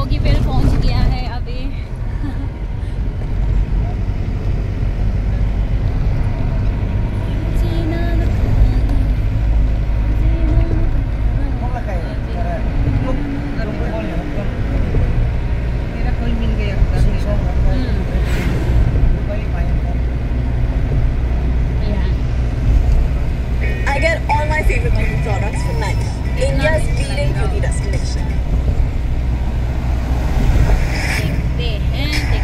जोगी पेड़ पहुँच गया है अभी I get all my favorite beauty products from Nike, India's leading beauty destination. de gente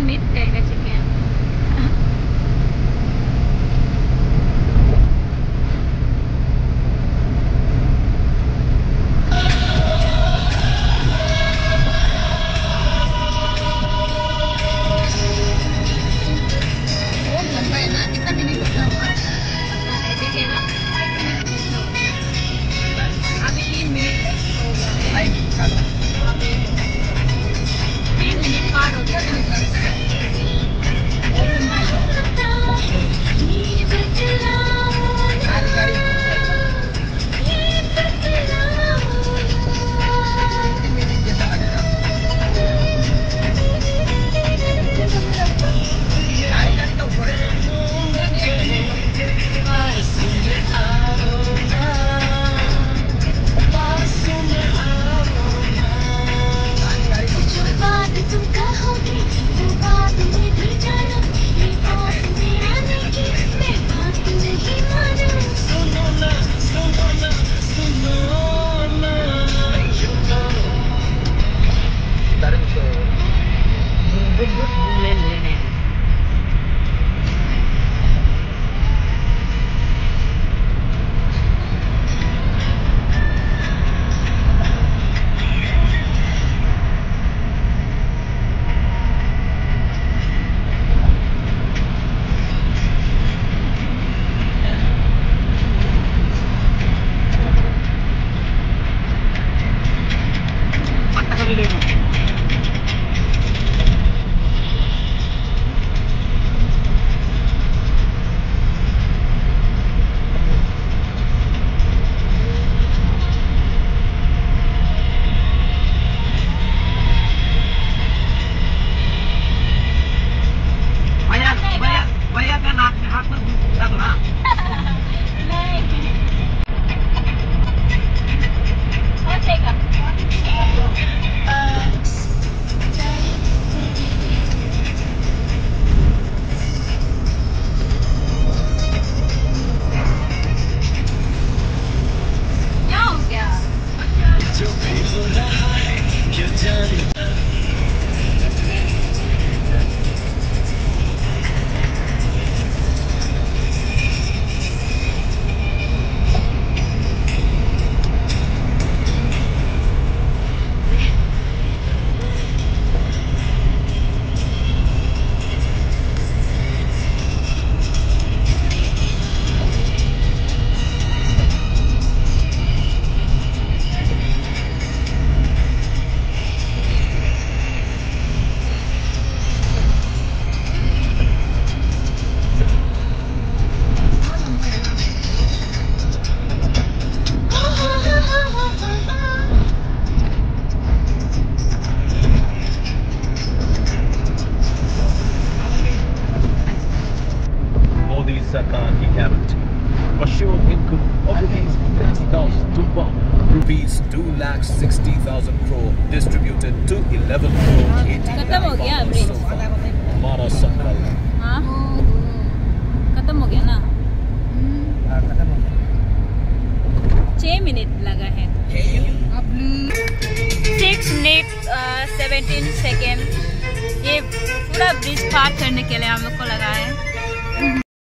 chicken meat खाएगा chicken lakh 60,000 crore distributed to 11 crore 80 खत्म हो गया farmers हमारा संकल्प हाँ। खत्म हो गया ना? छः मिनट लगा है। सिक्स मिनट सेवेंटीन सेकेंड ये पूरा ब्रिज पार करने के लिए हम लोग को लगा है।